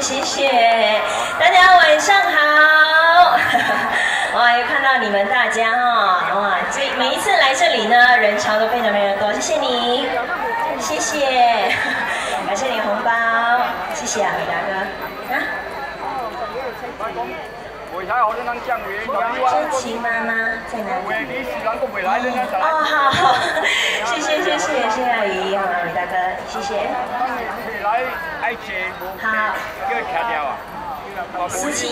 谢谢。大家晚上好。哇又看到你们大家哦。哇这每一次来这里呢人潮都非常非常多谢谢你。谢谢。感谢你红包。谢谢啊李大哥。啊？袂使，妈妈在哪里？哦，好，谢谢谢谢谢谢阿姨，好，阿大哥，谢谢。好，司，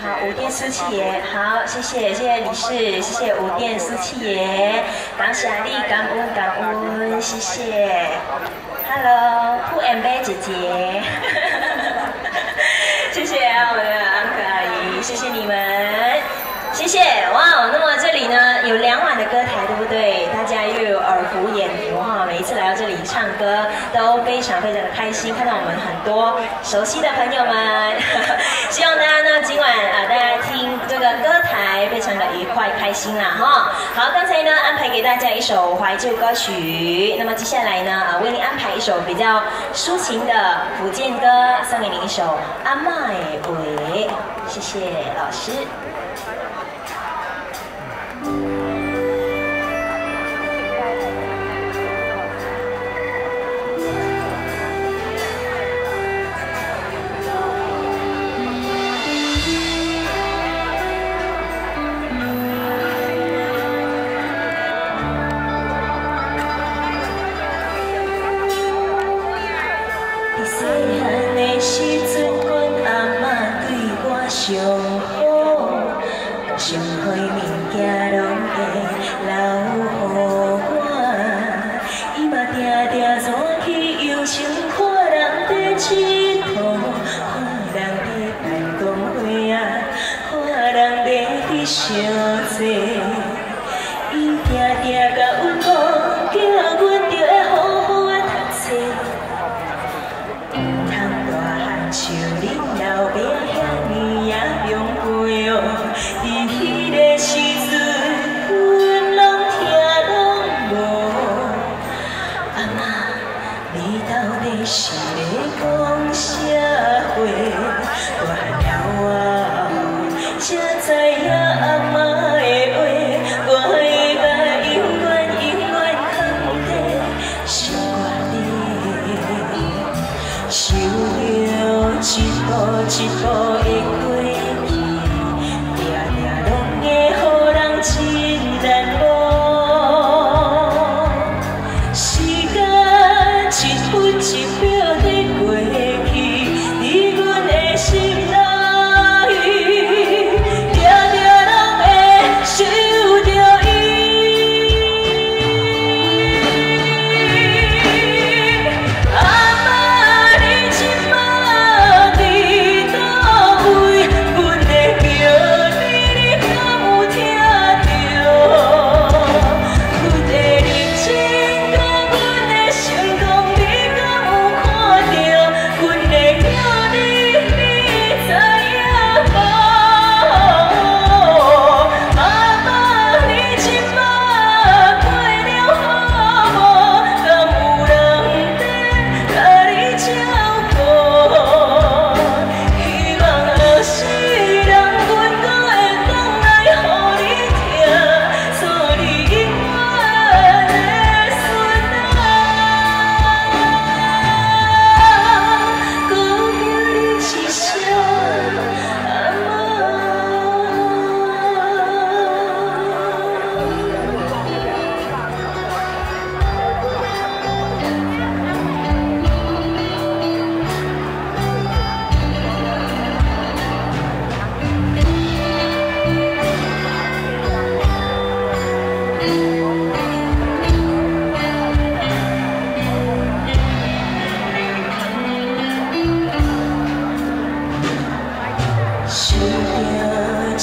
好，五店司机爷，好，谢谢，谢谢李氏，谢谢五店司机爷，感谢阿，感恩感恩，谢谢。Hello，Who am I 姐姐？谢谢，我们。谢谢你们，谢谢。哇哦，那么这里呢有两晚的歌台，对不对？大家又有耳福眼福哈，每一次来到这里唱歌都非常非常的开心，看到我们很多熟悉的朋友们，哈哈。希望大家呢今晚啊，大家听这个歌台非常的愉快开心啦，哈。好，刚才呢安排给大家一首怀旧歌曲，那么接下来呢，呃为您安排一首比较抒情的福建歌，送给您一首《阿麦喂》，谢谢老师。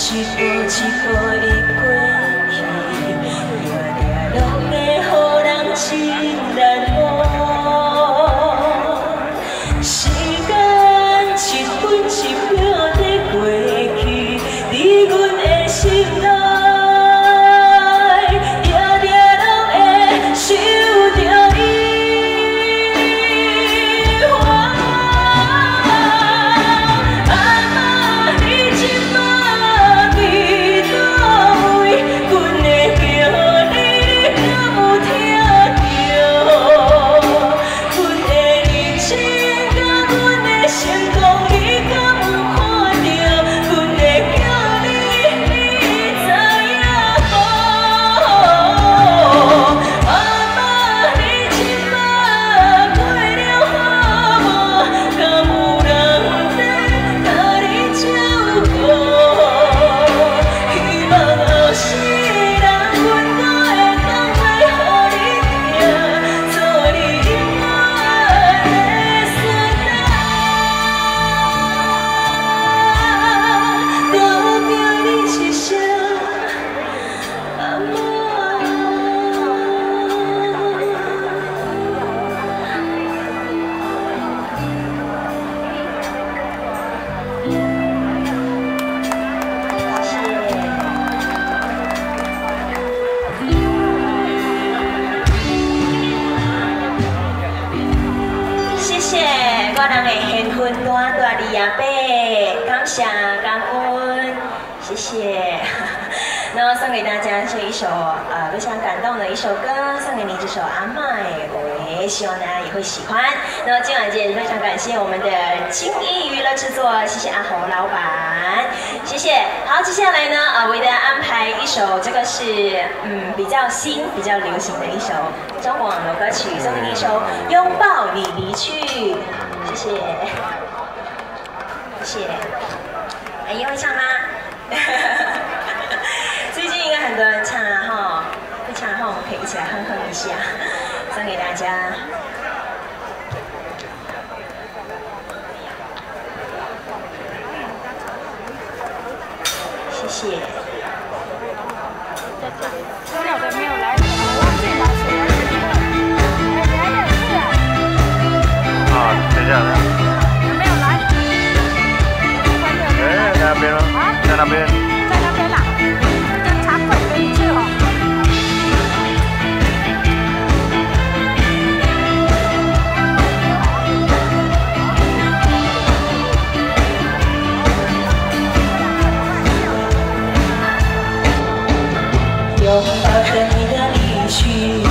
起锅起锅贝，感谢感恩，谢谢。那送给大家这一首呃非常感动的一首歌，送给你这首《阿麦》，我也希望大家也会喜欢。那么今晚也非常感谢我们的金逸娱乐制作，谢谢阿红老板，谢谢。好，接下来呢，呃，为大家安排一首，这个是嗯比较新、比较流行的一首中国网络歌曲，送给你一首《拥抱你离去》，谢谢，谢谢。哎，会唱吗？最近应该很多人唱了哈，会唱的话我们可以一起来哼哼一下，送给大家。谢谢。拥抱着你的离去。